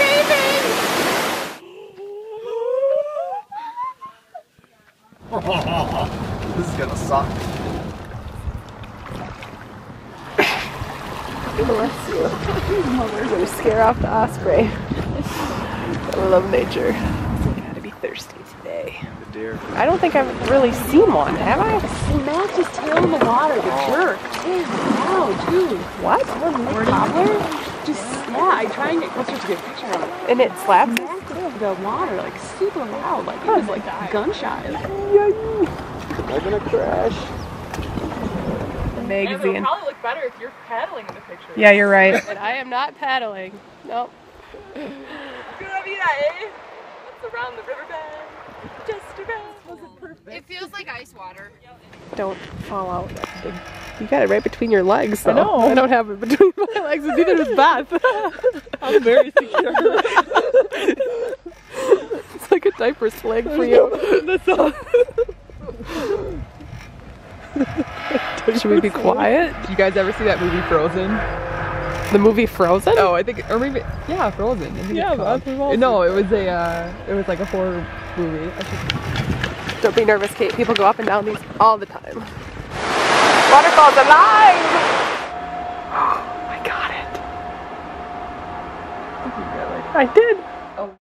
saving! this is gonna suck. Bless you. These gonna scare off the osprey. I love nature. Gotta be thirsty today. The deer. I don't think I've really seen one, have I? Matt just tail in the water, the jerk. Wow, dude. What? What? Cobbler? Just, yeah, I try and get closer to get a picture of it. And it slaps? The water, like super loud, like it was like a gunshot. They're gonna crash. The And it'll magazine. probably look better if you're paddling in the picture. Yeah, you're right. But I am not paddling. Nope. Good idea, eh? Let's around the riverbed. Just around. It feels like ice water. Don't fall out. That's big. You got it right between your legs. I know. I don't have it between my legs, and neither does Beth. I'm very secure. it's like a diaper sling for you. That's all. Should we be quiet? Did you guys ever see that movie Frozen? The movie Frozen? Oh, I think, or maybe, yeah, Frozen. Yeah, that's No, it was a, uh, it was like a horror movie. Don't be nervous, Kate. People go up and down these all the time. Waterfall's alive! Oh, I got it. Really? I did. Oh.